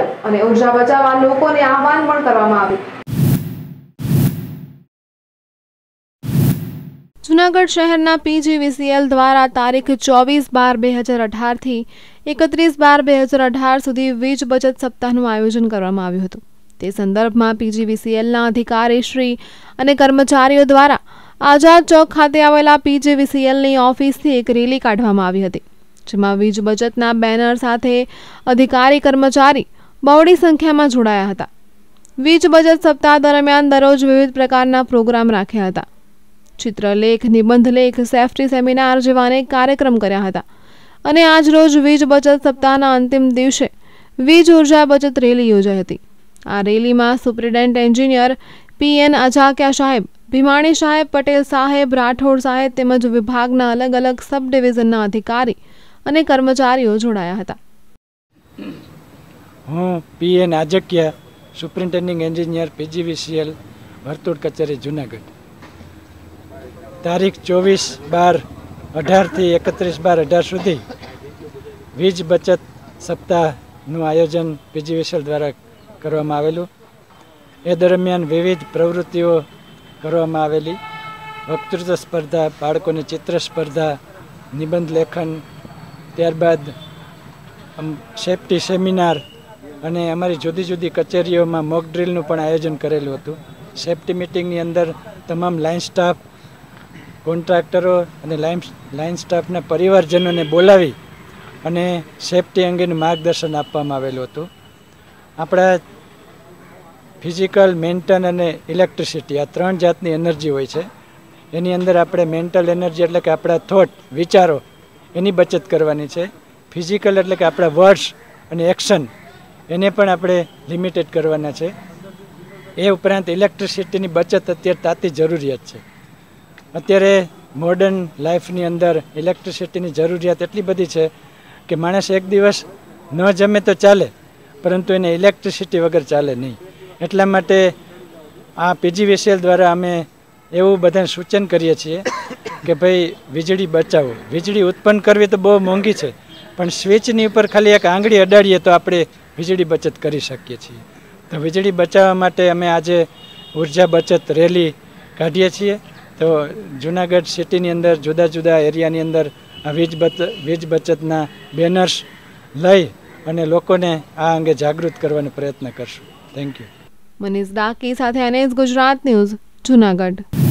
અને ઊર્જા બચાવવા લોકોને આહવાન પણ કરવામાં આવ્યું. જૂનાગઢ શહેરના પીજીવીસીએલ દ્વારા તારીખ ચોવીસ બાર બે હજાર અઢારથી એકત્રીસ બાર બે હજાર અઢાર સુધી વીજ બચત સપ્તાહનું આયોજન કરવામાં આવ્યું હતું. તે સંદર્ભમાં પીજીવીસીએલના અધિકારીશ્રી અને કર્મચારીઓ દ્વારા આઝાદ ચોક ખાતે આવેલા પીજીવીસીએલની ઓફિસથી એક રેલી કાઢવામાં આવી હતી, જેમાં વીજ બચતના બેનર સાથે અધિકારી કર્મચારી બહોળી સંખ્યામાં જોડાયા હતા. વીજ બચત સપ્તાહ દરમિયાન દરરોજ વિવિધ પ્રકારના પ્રોગ્રામ રાખ્યા હતા. ચિત્રલેખ, નિબંધલેખ, સેફટી સેમિનાર જેવા અનેક કાર્યક્રમ કર્યા હતા. અને આજ રોજ વીજ બચત સપ્તાહના અંતિમ દિવસે વીજ ઊર્જા બચત રેલી યોજાઈ હતી. આ રેલીમાં superintendent engineer P N Ajakya સાહેબ, ભીમાણી સાહેબ પટેલ સાહેબ, રાઠોડ સાહેબ તેમજ વિભાગના અલગ અલગ સબ ડિવિઝનના અધિકારી અને કર્મચારીઓ જોડાયા હતા. હું પી એન આજકિયા સુપ્રિન્ટેન્ડિંગ એન્જિનિયર પીજીવીસીએલ, વર્તુળ કચેરી, જુનાગઢ. તારીખ ચોવીસ બાર અઢારથી એકત્રીસ બાર અઢાર સુધી વીજ બચત સપ્તાહનું આયોજન પીજીવીસીએલ દ્વારા કરવામાં આવેલું. એ દરમિયાન વિવિધ પ્રવૃત્તિઓ કરવામાં આવેલી. વક્તૃત્વ સ્પર્ધા, બાળકોની ચિત્ર સ્પર્ધા, નિબંધ લેખન, ત્યારબાદ સેફટી સેમિનાર અને અમારી જુદી જુદી કચેરીઓમાં મોક ડ્રીલનું પણ આયોજન કરેલું હતું. સેફટી મિટિંગની અંદર તમામ લાઇન સ્ટાફ કોન્ટ્રાક્ટરો અને લાઇન લાઇન સ્ટાફના પરિવારજનોને બોલાવી અને સેફટી અંગેનું માર્ગદર્શન આપવામાં આવેલું હતું. આપણા ફિઝિકલ મેન્ટલ અને ઇલેક્ટ્રિસિટી આ ત્રણ જાતની એનર્જી હોય છે. એની અંદર આપણે મેન્ટલ એનર્જી એટલે કે આપણા થોટ વિચારો એની બચત કરવાની છે. ફિઝિકલ એટલે કે આપણા વર્ડ્સ અને એક્શન એને પણ આપણે લિમિટેડ કરવાના છે. એ ઉપરાંત ઇલેક્ટ્રિસિટીની બચત અત્યારે તાતી જરૂરિયાત છે. અત્યારે મોડર્ન લાઈફની અંદર ઇલેક્ટ્રિસિટીની જરૂરિયાત એટલી બધી છે કે માણસ એક દિવસ ન જમે તો ચાલે, પરંતુ એને ઇલેક્ટ્રિસિટી વગર ચાલે નહીં. એટલા માટે આ પીજીવીસીએલ દ્વારા અમે એવું બધાને સૂચન કરીએ છીએ કે ભાઈ વીજળી બચાવો. વીજળી ઉત્પન્ન કરવી તો બહુ મોંઘી છે. પણ સ્વિચની ઉપર ખાલી એક આંગળી અડાડીએ તો આપણે વીજળી બચત કરી શકીએ છીએ. તો વીજળી બચાવવા માટે અમે આજે ઊર્જા બચત રેલી કાઢીએ છીએ. તો જુનાગઢ સિટીની અંદર, જુદા જુદા એરિયાની અંદર આ વીજ બચત, વીજ બચતના બેનર્સ લઈ અને લોકોને આ અંગે જાગૃત કરવાનો પ્રયત્ન કરશું. થેન્ક યુ મનીષ દાકી સાથે એનએસ ગુજરાત ન્યૂઝ, જૂનાગઢ.